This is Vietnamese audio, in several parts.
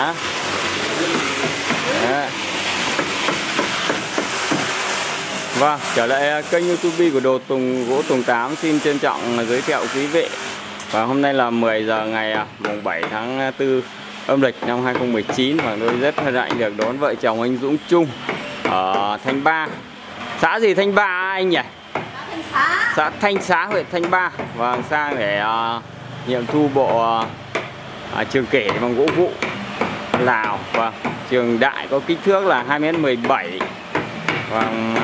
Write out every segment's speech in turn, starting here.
Đó. Đấy. Vâng, trở lại à, kênh youtube của Đồ Tùng Gỗ Tùng 8 Xin trân trọng à, giới thiệu quý vị. Và hôm nay là 10 giờ ngày à, mùng 7 tháng 4 âm lịch năm 2019 Và tôi rất hân hạnh được đón vợ chồng anh Dũng Trung Ở Thanh Ba. Xã gì Thanh Ba anh nhỉ? Xã Thanh Xá, huyện Thanh Ba. Vâng, sang để uh, nghiệm thu bộ uh, trường kể bằng gỗ vụ. Lào. Và trường đại có kích thước là 2m17 và vâng,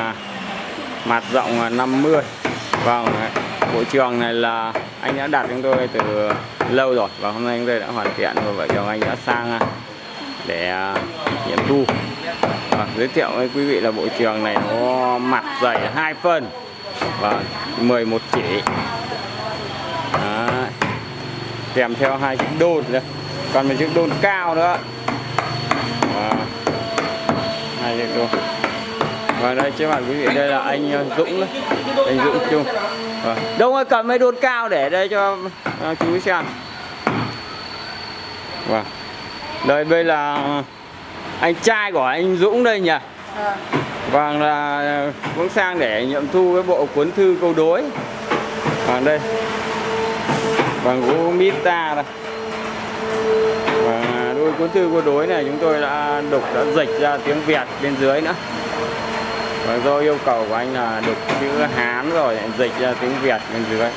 mặt rộng 50 Vâng, à, bộ trường này là anh đã đặt chúng tôi từ lâu rồi Và hôm nay chúng tôi đã hoàn thiện và vợ chồng anh đã sang à, để à, nghiệm thu. Và giới thiệu với quý vị là bộ trường này nó mặt dày hai phân. Và 11 chỉ. Kèm theo hai chiếc đôn nữa. Còn một chiếc đôn cao nữa và hai chiếc đôn và đây trước mặt quý vị đây là anh Dũng đấy. anh Dũng Trung. Và Đông ơi cầm mấy đôn cao để đây cho uh, chú xem. Và đây đây là anh trai của anh Dũng đây nhỉ? À. Vâng là cũng sang để nghiệm thu cái bộ cuốn thư câu đối. Vâng đây. Vâng gỗ Mita đây. Vâng đôi cuốn thư câu đối này chúng tôi đã đục đã dịch ra tiếng Việt bên dưới nữa Vâng do yêu cầu của anh là đục chữ Hán rồi dịch ra tiếng Việt bên dưới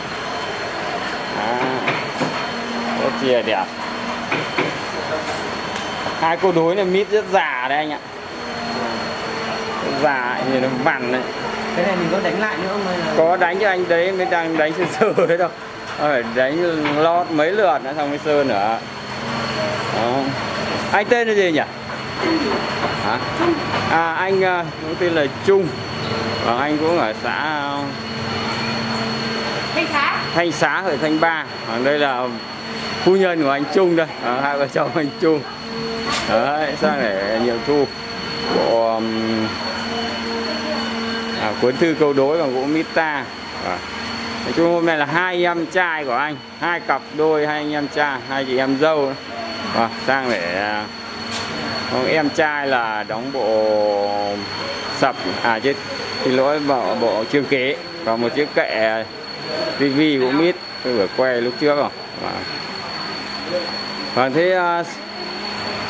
à, chia đẹp. Hai cô đối này mít rất già đấy anh ạ. Già nhìn nó vằn đấy. Cái này mình có đánh lại nữa không hay là... có đánh cho anh đấy mới đang đánh sơ sơ đấy đâu phải đánh lót mấy lượt nữa xong mới sơn nữa. Đó. anh tên là gì nhỉ hả? À anh cũng tên là trung. Và anh cũng ở xã thanh xá. Thanh xá ở thanh ba. Còn đây là phu nhân của anh trung đây. À, hai vợ chồng anh trung. Đấy, sang để nghiệm thu bộ um, à, cuốn thư câu đối bằng gỗ mita à. nói chung hôm nay là hai em trai của anh. Hai cặp đôi hai anh em trai hai chị em dâu. À, sang để uh, em trai là đóng bộ sập à chứ xin lỗi bộ bộ chương kế. Và một chiếc kệ tivi cũng mít tôi vừa quay lúc trước rồi. Và, thế uh,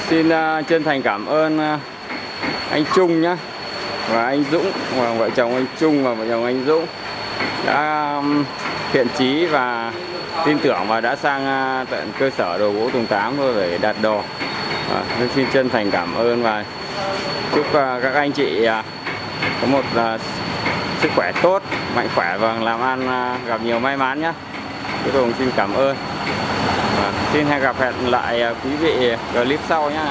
xin uh, chân thành cảm ơn uh, anh Trung nhá. Và anh Dũng và vợ chồng anh Trung và vợ chồng anh Dũng đã um, thiện chí và tin tưởng và đã sang uh, tận cơ sở đồ gỗ Tùng Tám để đặt đồ à, xin chân thành cảm ơn và chúc uh, các anh chị uh, có một uh, sức khỏe tốt mạnh khỏe và làm ăn uh, gặp nhiều may mắn nhé cuối cùng xin cảm ơn. Và xin hẹn gặp hẹn lại quý vị clip sau nhé